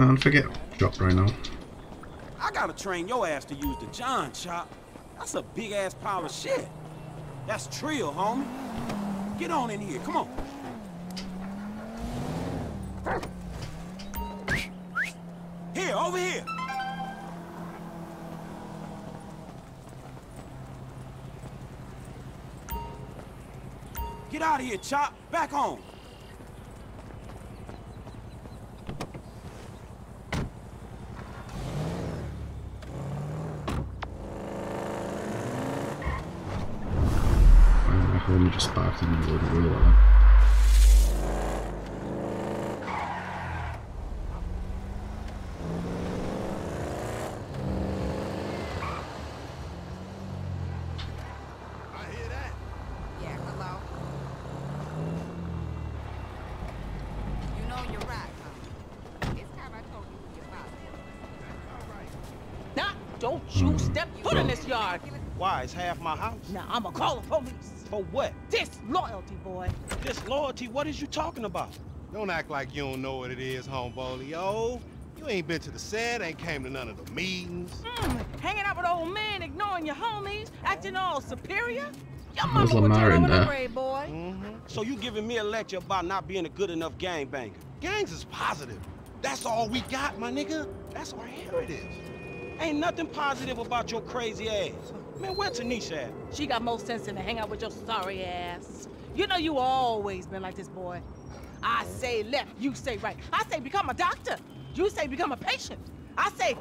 And forget drop right now. I gotta train your ass to use the John chop. That's a big ass pile of shit. That's trill, homie. Get on in here, come on. Here, over here. Get out of here, Chop. Back home. My home just parked in the middle of the was. Now, don't you step foot in this yard. Why? It's half my house. Now, I'ma call the police. For what? Disloyalty, boy. Disloyalty? What is you talking about? Don't act like you don't know what it is, homebolio. You ain't been to the set, ain't came to none of the meetings. Mm, hanging out with old men, ignoring your homies, acting all superior. Your There's mama would Lamar turn over the grave, boy. Mm-hmm. So you giving me a lecture about not being a good enough gangbanger? Gangs is positive. That's all we got, my nigga. That's our heritage. Ain't nothing positive about your crazy ass. Man, where Tanisha at? She got more sense than to hang out with your sorry ass. You know you always been like this, boy. I say left, you say right. I say become a doctor. You say become a patient. I say,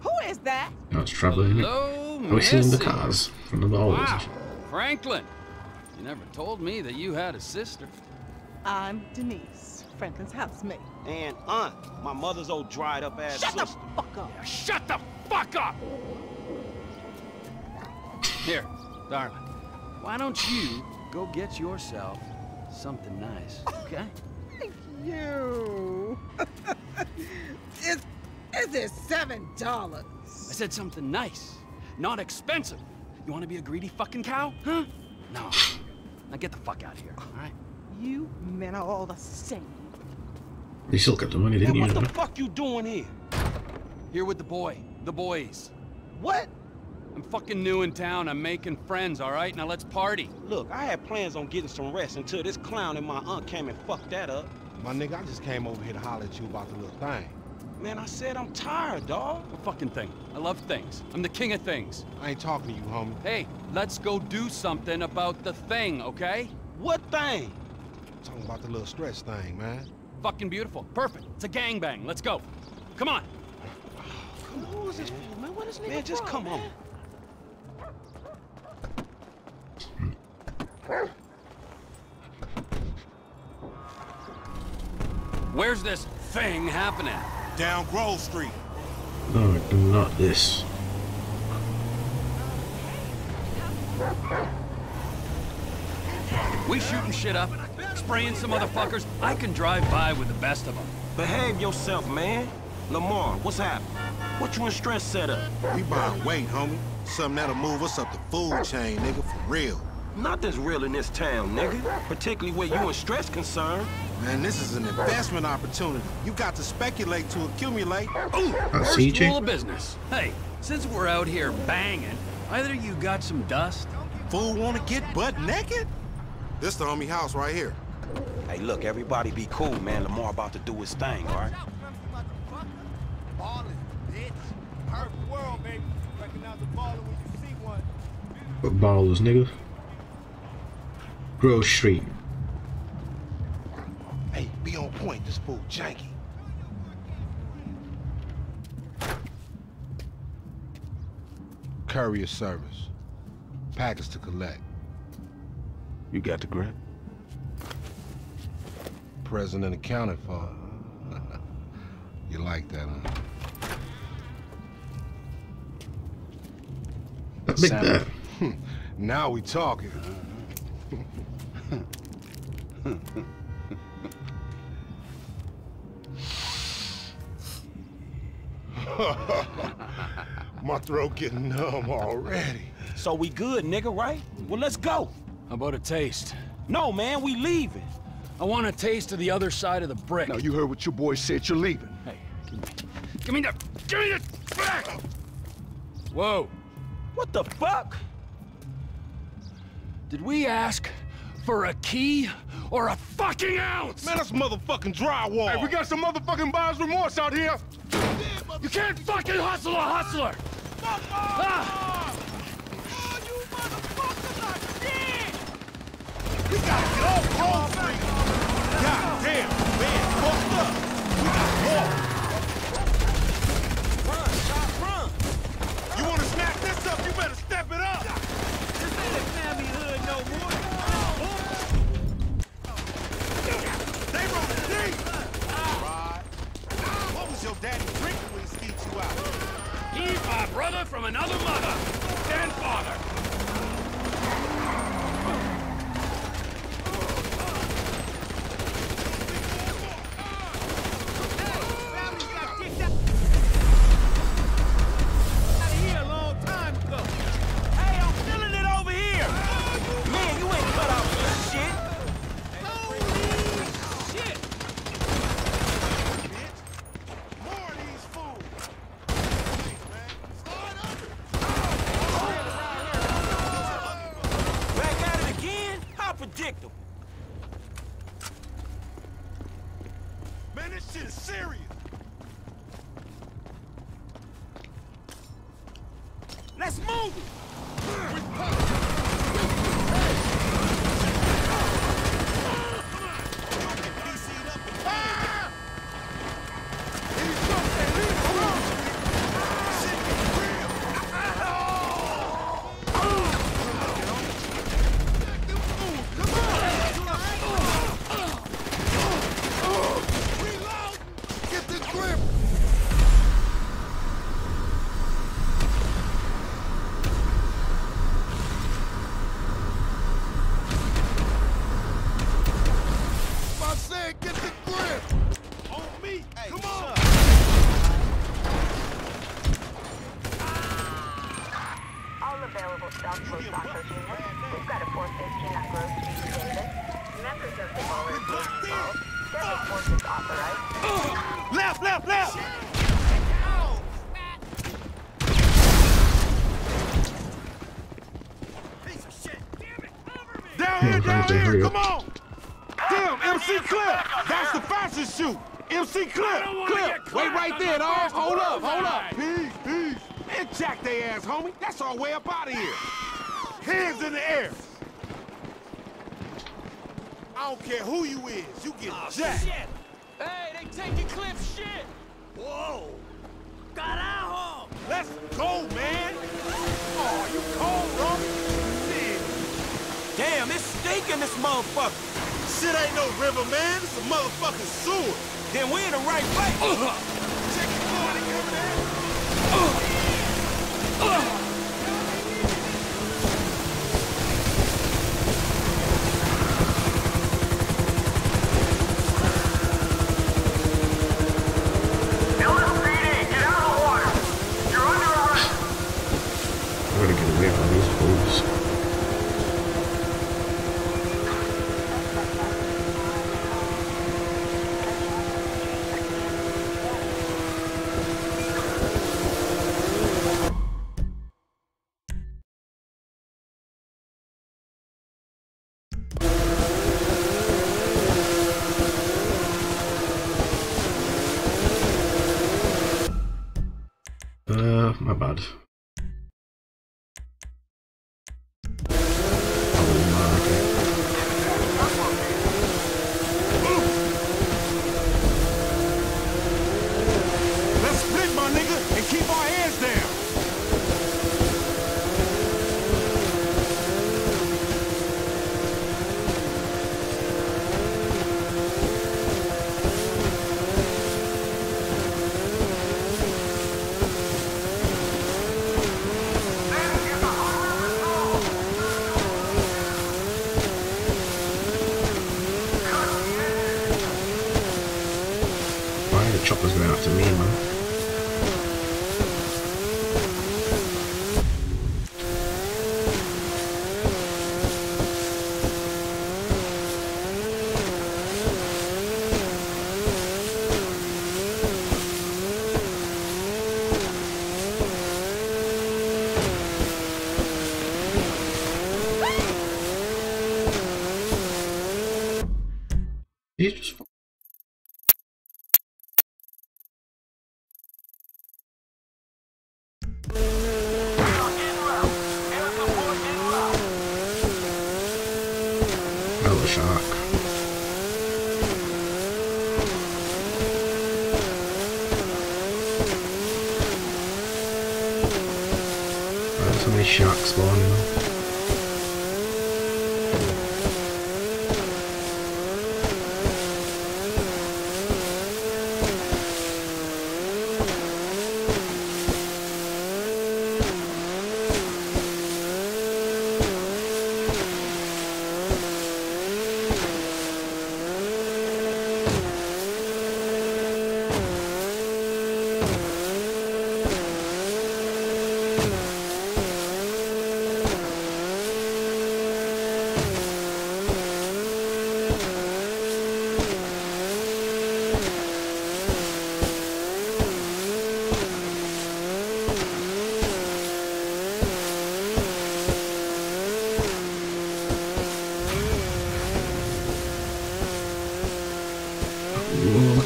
who is that? Now it's travelling. Hello, Are we seeing the Missy. cars from the balls? Wow, Franklin. You never told me that you had a sister. I'm Denise, Franklin's housemate. And aunt, my mother's old dried up ass Shut the sister. fuck up. Shut the fuck up! Here, darling. Why don't you go get yourself something nice, okay? Thank you. is, is this seven dollars? I said something nice, not expensive. You want to be a greedy fucking cow? Huh? No. Now get the fuck out of here, all right? You men are all the same. You still got the money, didn't you? what the fuck you doing here? Here with the boy, the boys. What? I'm fucking new in town. I'm making friends, all right? Now let's party. Look, I had plans on getting some rest until this clown and my aunt came and fucked that up. My nigga, I just came over here to holler at you about the little thing. Man, I said I'm tired, dawg. A fucking thing. I love things. I'm the king of things. I ain't talking to you, homie. Hey, let's go do something about the thing, okay? What thing? I'm talking about the little stretch thing, man. Fucking beautiful. Perfect. It's a gangbang. Let's go. Come on. Who is this for, man? What is nigga Man, just come on. Where's this thing happening? Down Grove Street. No, not this. We shooting shit up, spraying some motherfuckers. I can drive by with the best of them. Behave yourself, man. Lamar, what's happening? What you in Stretch set up? We buying weight, homie. Something that'll move us up the food chain, nigga, for real. Nothing's real in this town, nigga. Particularly where you and Stretch concerned. Man, this is an investment opportunity. You got to speculate to accumulate. Ooh! Uh, That's First CJ. rule of business. Hey, since we're out here banging, either you got some dust. Fool wanna get butt naked? This the homie house right here. Hey, look, everybody be cool, man. Lamar about to do his thing, all right? What balls, nigga? Grove Street. Hey, be on point. This fool janky. Courier service. Package to collect. You got the grip? Present and accounted for. you like that, huh? That big Sam. Now we talking. My throat getting numb already. So we good, nigga, right? Well, let's go. How about a taste? No, man, we leaving. I want a taste of the other side of the brick. Now, you heard what your boy said. You're leaving. Hey, give me, give me the, give me the back! Whoa, What the fuck? did we ask for a key or a fucking ounce? Man, that's motherfucking drywall. Hey, we got some motherfucking buyer's remorse out here. You can't fucking hustle a hustler! Ah! We gotta get off Grove Street. God damn, man, fucked up. We got more. Run, shot, run. You wanna snap this up, you better step it up. This ain't a family hood no more. They rolling deep. Right. Daddy drinking when you out? He's my brother from another mother and father. Hey, I'm feeling it over here. Man, you ain't cut out for this shit. Shit. More of these fools. Hey, man, start up. Back at it again? How predictable. Man, this shit is serious. Let's move it. PC'd up and Get the grip! I said get the grip! On me! Come on! All available South Los Santos units. We've got a 415 on Grove Street, Davis. Members of the Ballas being involved. Deadly forces authorized. Left, left, left! Down here, Oh, down Jay, here, come on! Damn, MC Clip! That's the fastest shoot! MC Clip! Clip! Wait right there, dog! Hold up, hold up! Peace, peace! Man, jack they ass, homie! That's our way up out of here! Hands in the air! I don't care who you is, you get jacked! Shit. Hey, they taking clip shit. Whoa. Carajo. Let's go, man! Oh, you cold, stinking this motherfucker. Shit ain't no river, man. It's a motherfucking sewer. Then we in the right place. Uh-huh. Check it, boy. They coming in. Uh-huh. Uh-huh.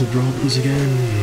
Local problems again.